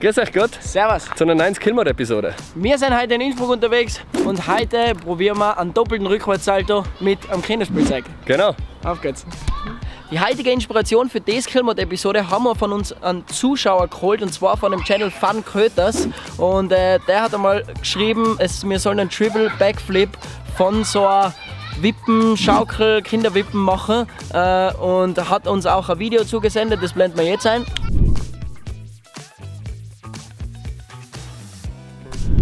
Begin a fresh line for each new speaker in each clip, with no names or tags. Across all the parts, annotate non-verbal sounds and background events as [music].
Grüß euch Gott
Servus.
zu einer 90 Kilometer Episode.
Wir sind heute in Innsbruck unterwegs und heute probieren wir einen doppelten Rückwärtssalto mit einem Kinderspielzeug.
Genau.
Auf geht's. Die heutige Inspiration für diese Kilometer-Episode haben wir von uns einen Zuschauer geholt und zwar von dem Channel Fun Köters. Und äh, der hat einmal geschrieben, es, wir sollen einen Triple Backflip von so einer Wippen, Schaukel, Kinderwippen machen äh, und hat uns auch ein Video zugesendet, das blenden wir jetzt ein.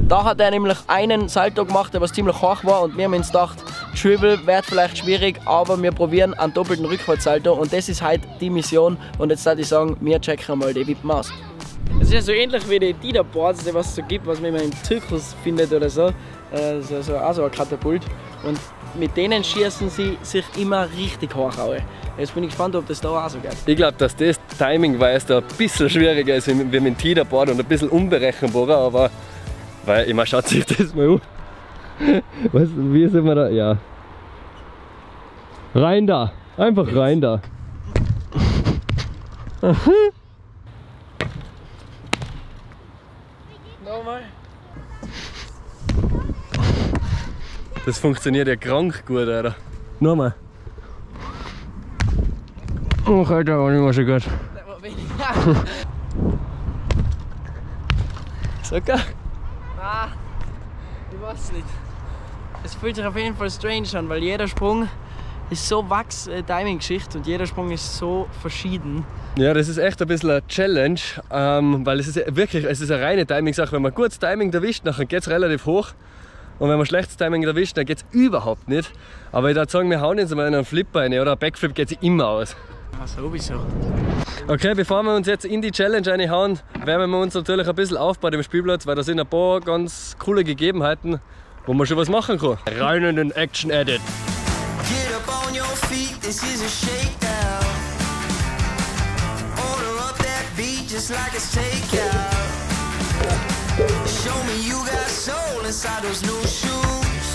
Da hat er nämlich einen Salto gemacht, der was ziemlich hoch war und wir haben uns gedacht, Triple wird vielleicht schwierig, aber wir probieren einen doppelten Rückwärtssalto und das ist halt die Mission und jetzt würde ich sagen, wir checken mal die Wippen aus. Es ist ja so ähnlich wie die Dida-Boards, die was es so gibt, was man immer im Zirkus findet oder so. Äh, so, so auch so ein Katapult. Und mit denen schießen sie sich immer richtig hoch. Jetzt bin ich gespannt, ob das da auch so geht.
Ich glaube, dass das Timing-wise da ein bisschen schwieriger ist wie mit dem Tiderboard und ein bisschen unberechenbarer, aber weil, ich meine, schaut sich das mal an. [laughs] Was, wie sind wir da? Ja. Rein da. Einfach rein da.
Nochmal.
Das funktioniert ja krank gut, Alter. Nochmal. Oh, Alter, war nicht mehr so gut.
Der war weniger.
Sogar?
Ah, ich weiß nicht. Es fühlt sich auf jeden Fall strange an, weil jeder Sprung ist so Wachs-Timing-Geschichte und jeder Sprung ist so verschieden.
Ja, das ist echt ein bisschen eine Challenge, ähm, weil es ist ja wirklich, es ist eine reine Timing-Sache. Wenn man gutes Timing erwischt, dann geht es relativ hoch. Und wenn man schlechtes Timing erwischt, dann geht es überhaupt nicht. Aber ich würde sagen, wir hauen jetzt mal in einen Flip rein oder ein Backflip geht sich immer aus.
Ah, sowieso.
Okay, bevor wir uns jetzt in die Challenge reinhauen, wärmen wir uns natürlich ein bisschen auf bei dem Spielplatz, weil da sind ein paar ganz coole Gegebenheiten, wo man schon was machen kann. Rein in den Action-Edit.
Get a shakedown. Order up that beat just like it's takeout. Show me you got soul inside those new shoes.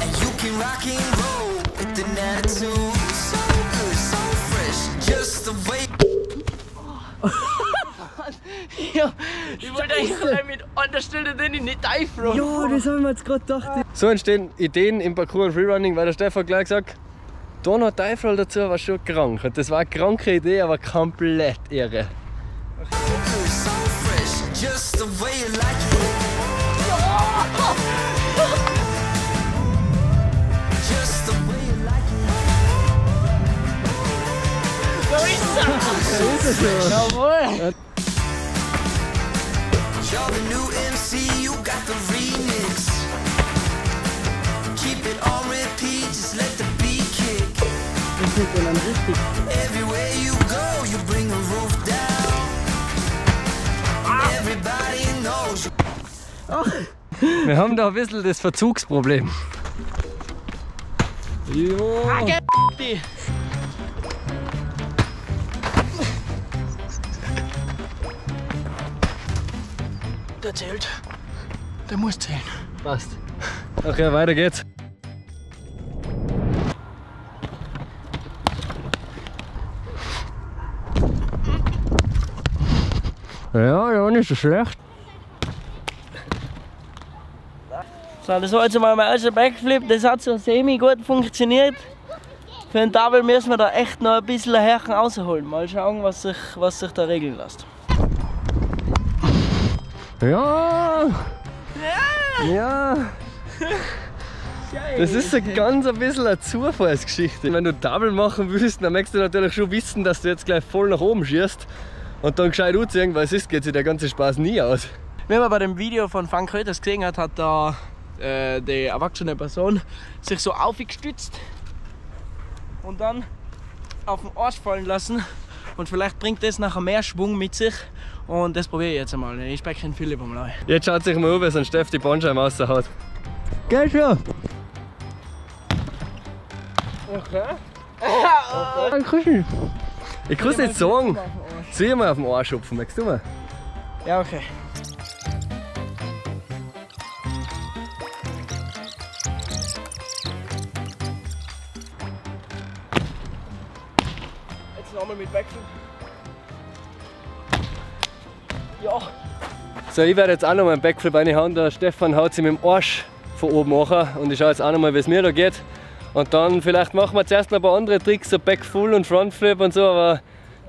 And you can rock and roll with an attitude. So good, so fresh, just the way. [laughs]
Ja, ich wollte eigentlich gleich mit an der Stelle den in die Dive
Ja, das habe ich mir jetzt gerade gedacht. So entstehen Ideen im Parkour und Freerunning, weil der Stefan gleich gesagt da noch Roll dazu war schon krank. Und das war eine kranke Idee, aber komplett irre.
Jawohl!
You're the new MC, you got the remix. Keep it on repeat, just let the roof down. Everybody knows.
Wir haben da ein bisschen das Verzugsproblem. Jo.
Der zählt. Der muss zählen.
Passt. Okay, weiter geht's. Ja, ja, nicht so schlecht.
So, das war jetzt mal mein erster Backflip. Das hat so semi gut funktioniert. Für den Double müssen wir da echt noch ein bisschen Härchen rausholen. Mal schauen, was sich, was sich da regeln lässt.
Ja! Ja! Das ist so ganz ein bisschen eine Zufallsgeschichte. Wenn du Double machen willst, dann möchtest du natürlich schon wissen, dass du jetzt gleich voll nach oben schießt und dann gescheit anziehen, weil sonst geht sich der ganze Spaß nie aus.
Wie man bei dem Video von Frank Röters gesehen hat, hat da äh, die erwachsene Person sich so aufgestützt und dann auf den Arsch fallen lassen. Und vielleicht bringt das nachher mehr Schwung mit sich. Und das probiere ich jetzt einmal. Ich spreche den Philipp einmal an.
Jetzt schaut sich mal um, wie so ein Steff die Bandscheibe raushaut. Gell schon? Okay. Ich kann es nicht sagen. Zieh mal auf den Arsch hupfen, merkst du mal?
Ja, okay. Jetzt nochmal mit Wechsel. Ja.
So, ich werde jetzt auch noch mal einen Backflip reinhauen. Der Stefan haut sich mit dem Arsch von oben machen und ich schaue jetzt auch noch mal, wie es mir da geht. Und dann vielleicht machen wir zuerst noch ein paar andere Tricks, so Backfull und Frontflip und so, aber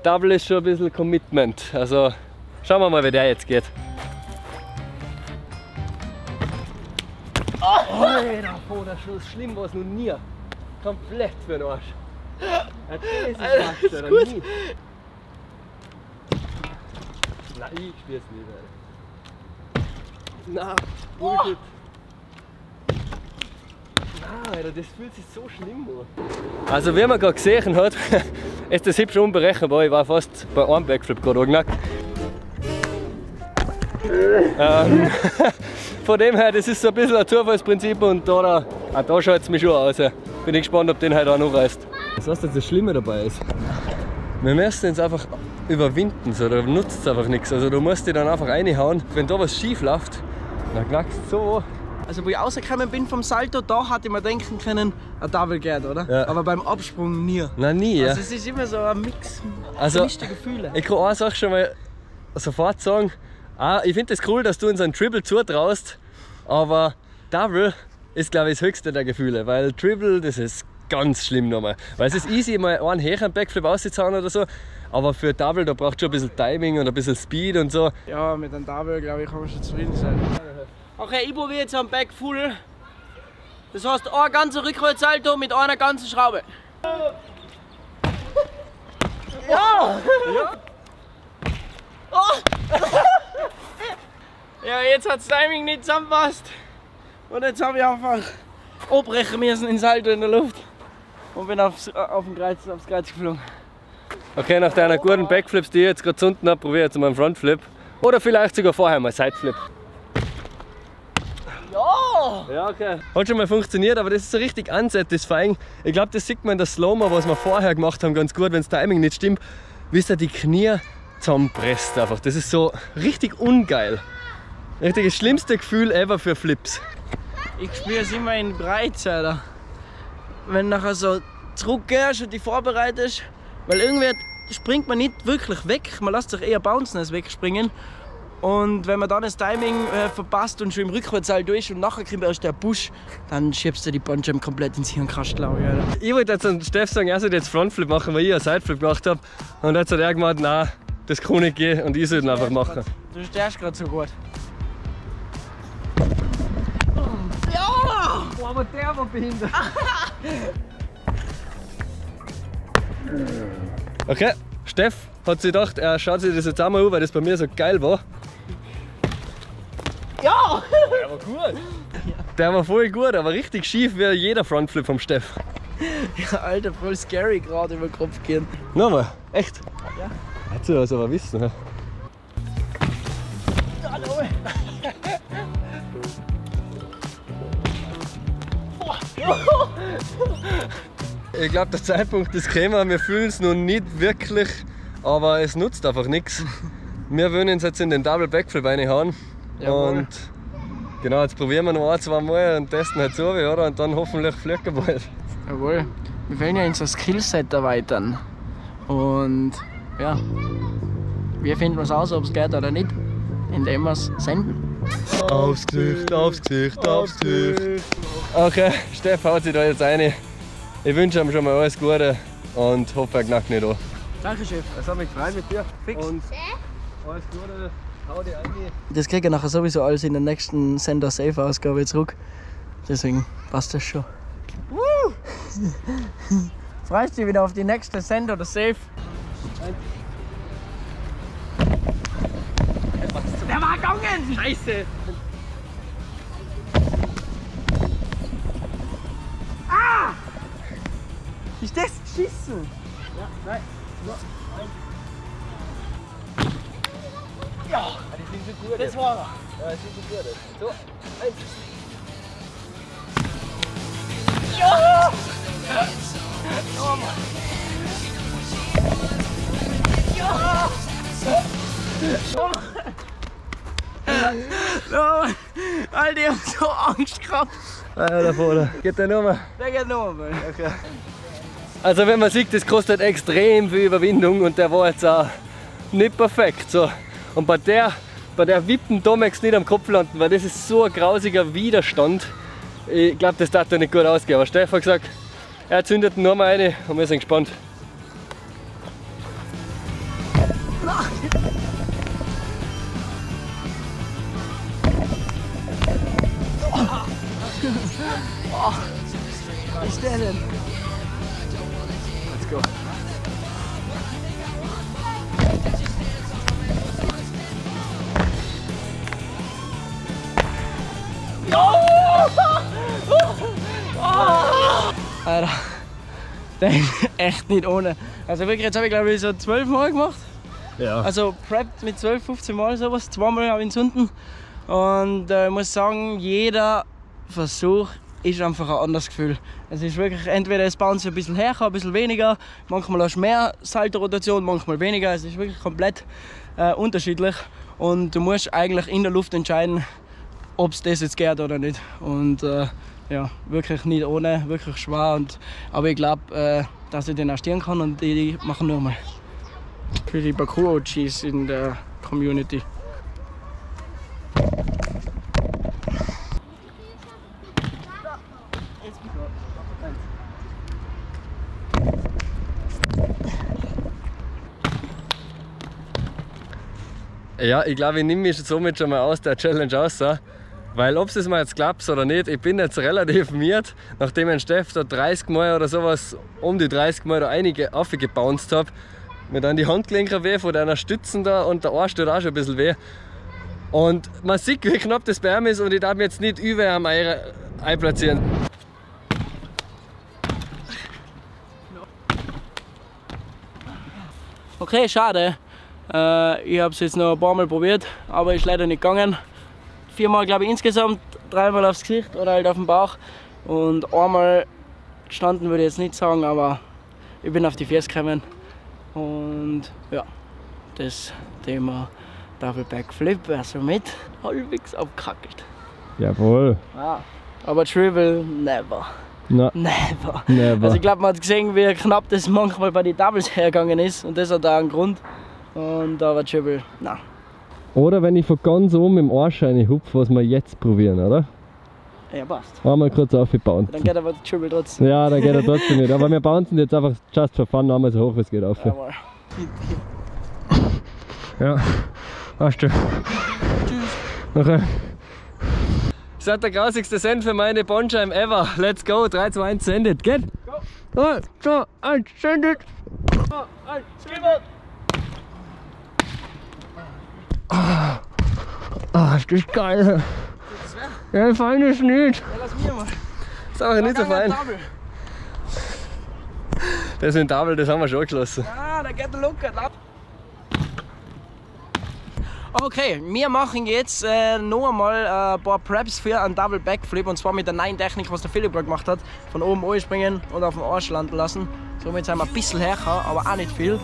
Double ist schon ein bisschen Commitment. Also schauen wir mal, wie der jetzt geht. Alter, boah, das ist schlimm war es noch nie. Komplett für den Arsch. Ja, das ist
Alter, ist gut.
nie. Nein, ich spür's nicht, Alter. Na, Bullshit. Na, Alter, das fühlt sich so schlimm an. Also wie man gerade gesehen hat, [laughs] ist das hübsch unberechenbar. Ich war fast bei einem Backflip gerade angenackt. ähm, [laughs] von dem her, das ist so ein bisschen ein Zufallsprinzip und da, da, auch da schaut es mich schon aus. Bin ich gespannt, ob den heute auch noch reißt. Was heißt jetzt das Schlimme dabei ist? Wir müssen jetzt einfach überwinden, so, da nutzt es einfach nichts. Also du musst dich dann einfach reinhauen. Wenn da was schief läuft, dann knackst du so.
Also wo ich rausgekommen bin vom Salto, da hatte ich mir denken können, ein Double geht, oder?
Ja.
Aber beim Absprung nie.
Nein, nie, ja.
Also es ist immer so ein Mix,
Also-
gemischte Gefühle.
Ich kann eine Sache schon mal sofort sagen. Ah, ich finde es das cool, dass du uns einen Triple zutraust, aber Double ist, glaube ich, das höchste der Gefühle, weil Triple, das ist ganz schlimm nochmal. Weil es ist easy, mal einen Hechen Backflip auszuzauen oder so, aber für Double, da braucht schon ein bisschen Timing und ein bisschen Speed und so.
Ja, mit einem Double, glaube ich, kann man schon zufrieden sein. Okay, ich probiere jetzt einen Back Full. Das heißt, ein ganzer Rückwärtssalto mit einer ganzen Schraube. Ja! Oh. Ja, jetzt hat das Timing nicht zusammenpasst. Und jetzt habe ich einfach abbrechen müssen in Salto in der Luft. Und bin aufs, auf den Kreuz, aufs Kreuz geflogen.
Okay, nach deiner guten Backflips, die ich jetzt gerade unten habe, probiere ich jetzt mal einen Frontflip. Oder vielleicht sogar vorher mal Sideflip.
Ja!
Ja, okay. Hat schon mal funktioniert, aber das ist so richtig unsatisfying. Ich glaube, das sieht man in der Slow-Mo, was wir vorher gemacht haben, ganz gut, wenn das Timing nicht stimmt, wie es da die Knie zusammenpresst einfach. Das ist so richtig ungeil. Richtig das schlimmste Gefühl ever für Flips.
Ich spüre es immer in Breite, Alter. Wenn nachher so zurückgehst und dich vorbereitest, weil irgendwie springt man nicht wirklich weg, man lässt sich eher bouncen als wegspringen. Und wenn man dann das Timing äh, verpasst und schon im Rückwärtssalto ist und nachher kommt erst der Busch, dann schiebst du die Bunjam komplett ins Hirnkast, glaube ich.
Wollte jetzt an Steff sagen, er sollte jetzt Frontflip machen, weil ich einen Sideflip gemacht habe. Und jetzt hat er gemeint, nein, das kann nicht gehen und ich sollte ihn einfach machen.
Du stehst gerade so gut.
Boah, aber der war behindert. [laughs] Okay, Steff hat sich gedacht, er schaut sich das jetzt einmal an, weil das bei mir so geil war.
Ja!
Der war gut. Der war voll gut, aber richtig schief wie jeder Frontflip vom Steff.
ja Alter, voll scary gerade über den Kopf gehen.
Nochmal, echt?
Ja.
Hättest du das aber wissen.
Hallo!
Ich glaube, der Zeitpunkt ist gekommen, wir fühlen es noch nicht wirklich, aber es nutzt einfach nichts. Wir wollen uns jetzt in den Double Backflip reinhauen.
Jawohl.
Und genau, jetzt probieren wir noch ein, zwei Mal und testen halt so, oder? Und dann hoffentlich fliegen bald.
Jawohl. Wir wollen ja unser Skillset erweitern. Und ja, wir finden was aus, ob es geht oder nicht, indem wir es senden.
Aufs Gesicht, aufs Gesicht, aufs Gesicht. Okay, [laughs] Steff haut sich da jetzt rein. Ich wünsche ihm schon mal alles Gute und hoffe, er knackt nicht an.
Danke, Chef.
Es hat mich gefreut mit dir.
Fix.
Und alles Gute.
Das kriege ich nachher sowieso alles in der nächsten Sender Safe Ausgabe zurück. Deswegen passt das schon. Freust du dich wieder auf die nächste Sender oder Safe? Der war gegangen!
Scheiße!
Ist das geschissen? Ja, nein. Ja,
Die sind so gut.
das war er.
Ja, die sind so gut. So, eins.
Ja, Alter, ich hab so Angst gehabt.
Ah, ja, da vorne. Geht der Nummer?
Der geht noch mal.
Also wenn man sieht, das kostet extrem viel Überwindung und der war jetzt auch nicht perfekt. So. Und bei der, bei der Wippen du nicht am Kopf landen, weil das ist so ein grausiger Widerstand. Ich glaube, das darf da nicht gut ausgehen. Aber Stefan hat gesagt, er zündet nur mal eine und wir sind gespannt.
Alter, der ist echt nicht ohne. Also wirklich, jetzt habe ich glaube ich so zwölf Mal gemacht.
Ja.
Also prepped mit 12, 15 Mal sowas. Zweimal habe ich ihn unten. Und äh, ich muss sagen, jeder Versuch ist einfach ein anderes Gefühl. Es ist wirklich, entweder es bounce ein bisschen her, ein bisschen weniger. Manchmal hast du mehr Salto-Rotation, manchmal weniger. Es ist wirklich komplett äh, unterschiedlich. Und du musst eigentlich in der Luft entscheiden, ob es das jetzt geht oder nicht. Und äh, ja, wirklich nicht ohne, wirklich schwer. Und, aber ich glaube, äh, dass ich den erstehen kann und die, machen nur mal. Für die Parkour-OGs in der Community.
Ja, ich glaube, ich nehme mich somit schon mal aus der Challenge aus. Weil ob es mir jetzt klappt oder nicht, ich bin jetzt relativ miert, nachdem ein Steff da 30 Mal oder sowas, um die 30 Mal da einige aufgebounced habe. Mir dann die Handgelenke weh von deiner Stützen da und der Arsch tut auch schon ein bisschen weh. Und man sieht, wie knapp das bei ihm ist und ich darf mich jetzt nicht über am Ei einplatzieren.
Okay, schade. Äh, ich habe es jetzt noch ein paar Mal probiert, aber ist leider nicht gegangen. Viermal glaube ich insgesamt, dreimal aufs Gesicht oder halt auf den Bauch. Und einmal gestanden würde ich jetzt nicht sagen, aber ich bin auf die Füße gekommen. Und ja, das Thema Double Backflip wäre somit halbwegs abkackelt.
Jawohl.
Ja. Aber Triple, never.
Na,
Never.
never.
Also ich glaube, man hat gesehen, wie knapp das manchmal bei den Doubles hergegangen ist. Und das hat auch einen Grund. Und aber Triple, nein.
Oder wenn ich von ganz oben im Arsch eine hupf, was wir jetzt probieren, oder?
Ja, passt.
Einmal kurz
Dann
aufgebounced.
geht aber der Triple trotzdem.
Ja, dann geht er trotzdem nicht. Aber wir bouncen jetzt einfach just for fun einmal so hoch wie es geht auf.
Jawohl. [laughs]
Ja, weißt du.
Tschüss.
Okay. Das ist der grausigste Send für meine Bonsheim ever. Let's go. 3, 2, 1, sendet. Geht? Go. 3, 2, 1, sendet. Ah, ist das geil. Ja, fein ist nicht.
Ja, lass mir mal.
Ist aber nicht so fein.
Double.
Das dem Double, das haben wir schon geschlossen.
Ah, da geht der locker. ab. Okay, wir machen jetzt äh, noch einmal äh, ein paar Preps für einen Double Backflip und zwar mit der neuen Technik, was der Philipp gerade gemacht hat. Von oben anspringen und auf den Arsch landen lassen. Somit sind wir ein bisschen her, aber auch nicht viel.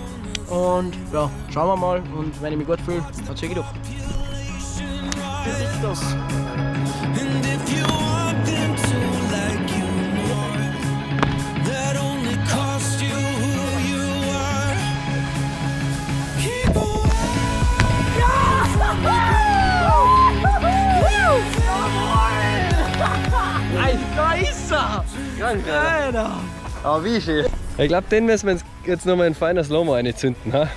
Und ja, schauen wir mal und wenn ich mich gut fühle, dann ziehe ich
who you are. Keep away.
Da ist er! Alter!
Aber wie schön. Ich glaube, den müssen wir jetzt- jetzt nochmal in feiner Slow-Mo reinzünden. Ha?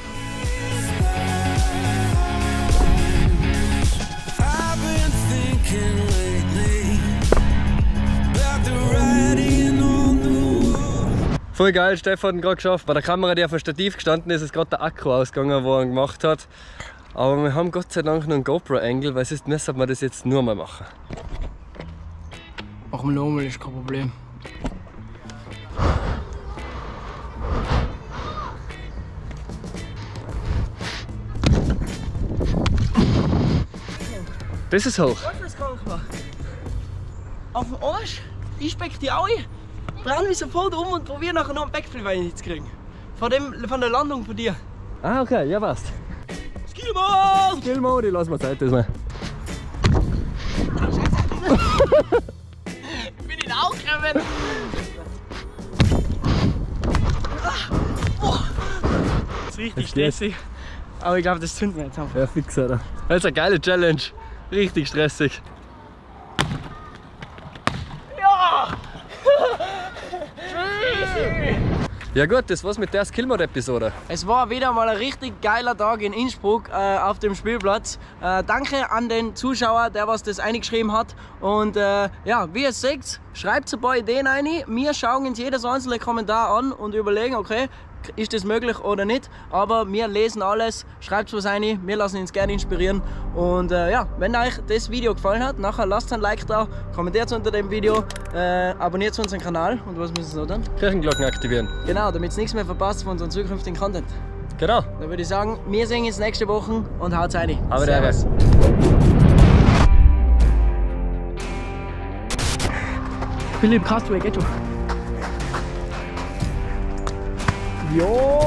I've been thinking lately about the writing on the wall.
Voll geil, Stefan hat ihn gerade geschafft. Bei der Kamera, die auf dem Stativ gestanden ist, ist gerade der Akku ausgegangen, wo er ihn gemacht hat. Aber wir haben Gott sei Dank noch einen GoPro-Angle, weil sonst müssen wir das jetzt nur mal machen.
Machen wir nochmal, ist kein Problem.
Das ist hoch.
Weißt du, was krank war? Auf dem Arsch, ich speck die Aue, brenn mich sofort um und probier nachher noch einen Backflip reinzukriegen. Von, dem, von der Landung von dir.
Ah, okay, ja passt.
Skillball!
Skill Mode, lass mal Zeit, das mal. [laughs]
Bin ich auch gekommen? Das ist richtig stressig. Aber ich glaube, das zünden wir jetzt einfach.
Ja, fix, Alter. Das ist eine geile Challenge. Richtig stressig. Ja gut, das war's mit der Skillmod-Episode.
Es war wieder mal ein richtig geiler Tag in Innsbruck äh, auf dem Spielplatz. Äh, danke an den Zuschauer, der was das eingeschrieben hat. Und äh, ja, wie ihr seht, schreibt ein paar Ideen ein. Wir schauen uns jedes einzelne Kommentar an und überlegen, okay, ist das möglich oder nicht. Aber wir lesen alles, schreibt was ein, wir lassen uns gerne inspirieren. Und äh, ja, wenn euch das Video gefallen hat, nachher lasst ein Like da, kommentiert unter dem Video, äh, abonniert unseren Kanal und was müssen Sie noch dann?
Kirchenglocken aktivieren.
Genau, damit ihr nichts mehr verpasst von unserem zukünftigen Content.
Genau.
Dann würde ich sagen, wir sehen uns nächste Woche und haut's rein.
Aber der
Servus. Philipp Castaway, geht schon. Jo!